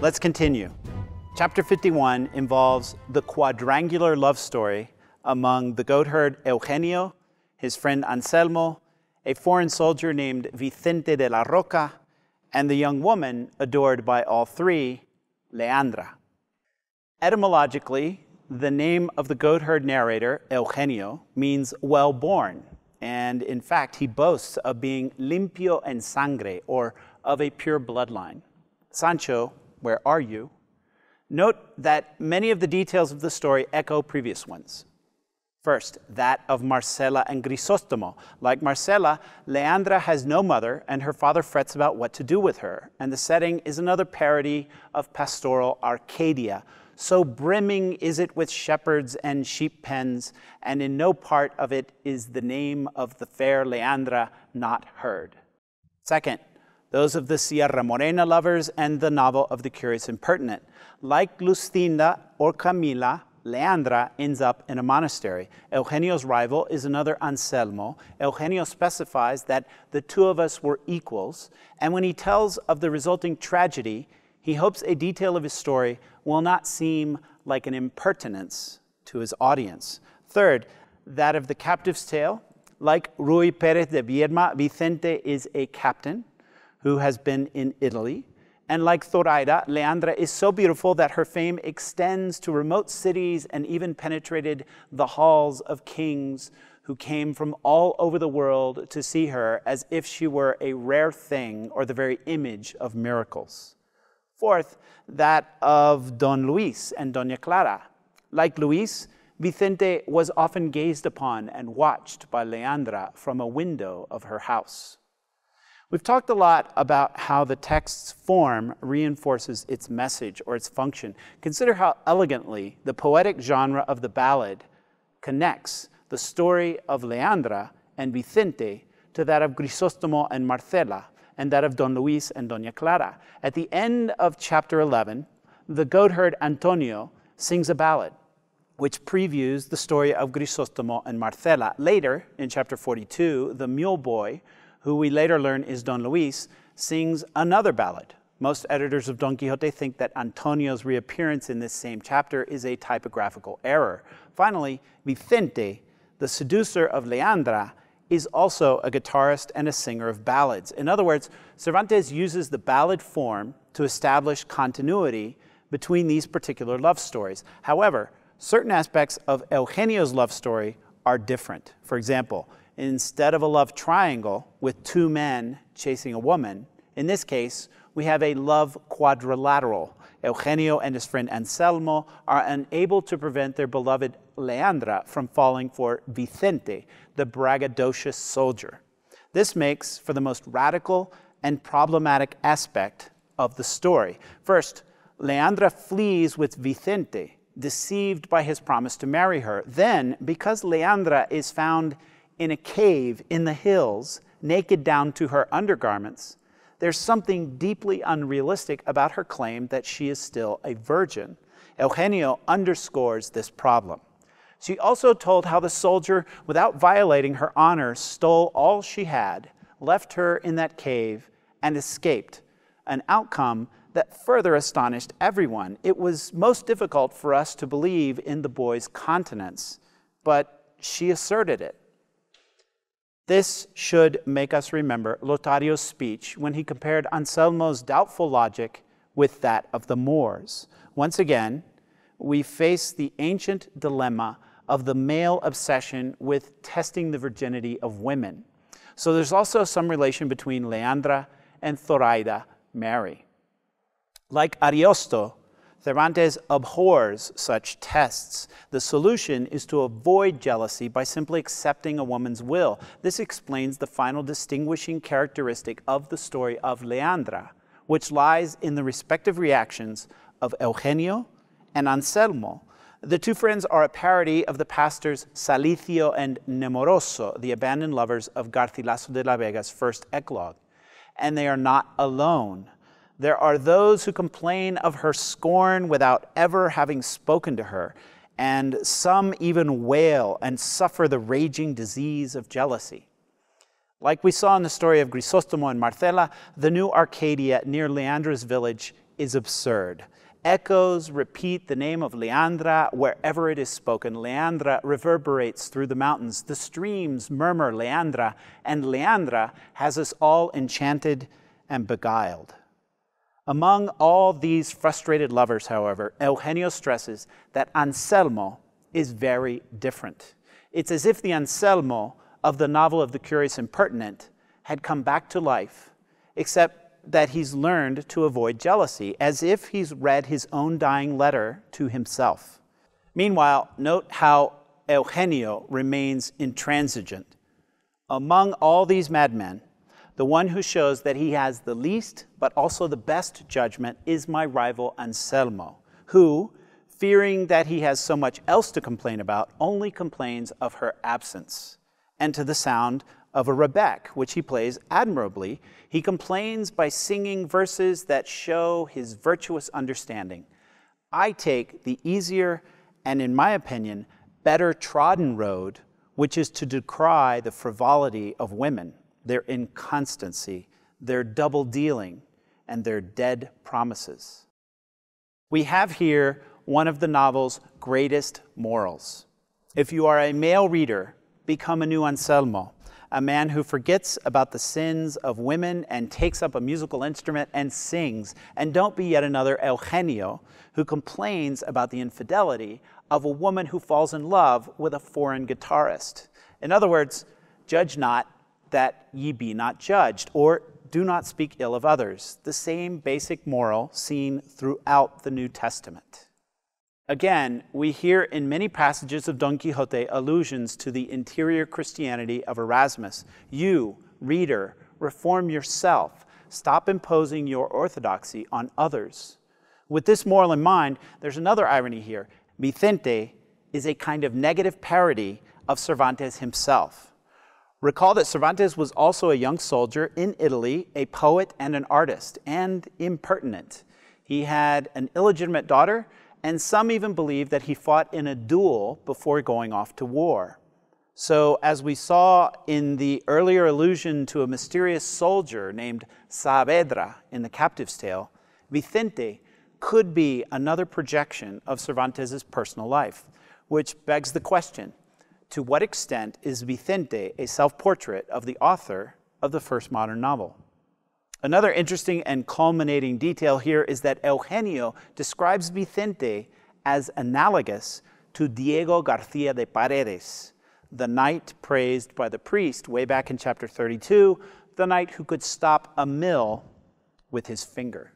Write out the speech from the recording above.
Let's continue. Chapter 51 involves the quadrangular love story among the goatherd Eugenio, his friend Anselmo, a foreign soldier named Vicente de la Roca, and the young woman adored by all three, Leandra. Etymologically, the name of the goatherd narrator, Eugenio, means well born, and in fact, he boasts of being limpio en sangre, or of a pure bloodline. Sancho, where are you? Note that many of the details of the story echo previous ones. First, that of Marcela and Grisostomo. Like Marcela, Leandra has no mother, and her father frets about what to do with her. And the setting is another parody of pastoral Arcadia. So brimming is it with shepherds and sheep pens, and in no part of it is the name of the fair Leandra not heard. Second, those of the Sierra Morena lovers and the novel of the curious impertinent. Like Lucinda or Camila, Leandra ends up in a monastery. Eugenio's rival is another Anselmo. Eugenio specifies that the two of us were equals, and when he tells of the resulting tragedy, he hopes a detail of his story will not seem like an impertinence to his audience. Third, that of the captive's tale. Like Rui Perez de Viedma, Vicente is a captain who has been in Italy. And like Zoraida, Leandra is so beautiful that her fame extends to remote cities and even penetrated the halls of kings who came from all over the world to see her as if she were a rare thing or the very image of miracles. Fourth, that of Don Luis and Doña Clara. Like Luis, Vicente was often gazed upon and watched by Leandra from a window of her house. We've talked a lot about how the text's form reinforces its message or its function. Consider how elegantly the poetic genre of the ballad connects the story of Leandra and Vicente to that of Grisostomo and Marcela, and that of Don Luis and Doña Clara. At the end of chapter 11, the goatherd Antonio sings a ballad which previews the story of Grisostomo and Marcela. Later, in chapter 42, the mule boy who we later learn is Don Luis, sings another ballad. Most editors of Don Quixote think that Antonio's reappearance in this same chapter is a typographical error. Finally, Vicente, the seducer of Leandra, is also a guitarist and a singer of ballads. In other words, Cervantes uses the ballad form to establish continuity between these particular love stories. However, certain aspects of Eugenio's love story are different. For example, instead of a love triangle with two men chasing a woman, in this case, we have a love quadrilateral. Eugenio and his friend Anselmo are unable to prevent their beloved Leandra from falling for Vicente, the braggadocious soldier. This makes for the most radical and problematic aspect of the story. First, Leandra flees with Vicente, deceived by his promise to marry her. Then, because Leandra is found in a cave in the hills, naked down to her undergarments, there's something deeply unrealistic about her claim that she is still a virgin. Eugenio underscores this problem. She also told how the soldier, without violating her honor, stole all she had, left her in that cave, and escaped, an outcome that further astonished everyone. It was most difficult for us to believe in the boy's continence, but she asserted it. This should make us remember Lotario's speech when he compared Anselmo's doubtful logic with that of the Moors. Once again, we face the ancient dilemma of the male obsession with testing the virginity of women. So there's also some relation between Leandra and Zoraida, Mary. Like Ariosto, Cervantes abhors such tests. The solution is to avoid jealousy by simply accepting a woman's will. This explains the final distinguishing characteristic of the story of Leandra, which lies in the respective reactions of Eugenio and Anselmo. The two friends are a parody of the pastors Salicio and Nemoroso, the abandoned lovers of Garcilaso de la Vega's first eclogue. And they are not alone. There are those who complain of her scorn without ever having spoken to her, and some even wail and suffer the raging disease of jealousy. Like we saw in the story of Grisostomo and Marcela, the new Arcadia near Leandra's village is absurd. Echoes repeat the name of Leandra wherever it is spoken. Leandra reverberates through the mountains. The streams murmur Leandra, and Leandra has us all enchanted and beguiled. Among all these frustrated lovers, however, Eugenio stresses that Anselmo is very different. It's as if the Anselmo of the novel of the Curious Impertinent had come back to life, except that he's learned to avoid jealousy, as if he's read his own dying letter to himself. Meanwhile, note how Eugenio remains intransigent. Among all these madmen, the one who shows that he has the least but also the best judgment is my rival Anselmo, who, fearing that he has so much else to complain about, only complains of her absence and to the sound of a rebec, which he plays admirably, he complains by singing verses that show his virtuous understanding. I take the easier and, in my opinion, better trodden road, which is to decry the frivolity of women, their inconstancy, their double dealing, and their dead promises. We have here one of the novel's greatest morals. If you are a male reader, become a new Anselmo a man who forgets about the sins of women and takes up a musical instrument and sings. And don't be yet another Eugenio who complains about the infidelity of a woman who falls in love with a foreign guitarist. In other words, judge not that ye be not judged, or do not speak ill of others. The same basic moral seen throughout the New Testament. Again, we hear in many passages of Don Quixote allusions to the interior Christianity of Erasmus. You, reader, reform yourself. Stop imposing your orthodoxy on others. With this moral in mind, there's another irony here. Vicente is a kind of negative parody of Cervantes himself. Recall that Cervantes was also a young soldier in Italy, a poet and an artist, and impertinent. He had an illegitimate daughter and some even believe that he fought in a duel before going off to war. So, as we saw in the earlier allusion to a mysterious soldier named Saavedra in the Captive's Tale, Vicente could be another projection of Cervantes' personal life, which begs the question to what extent is Vicente a self portrait of the author of the first modern novel? Another interesting and culminating detail here is that Eugenio describes Vicente as analogous to Diego Garcia de Paredes, the knight praised by the priest way back in chapter 32, the knight who could stop a mill with his finger.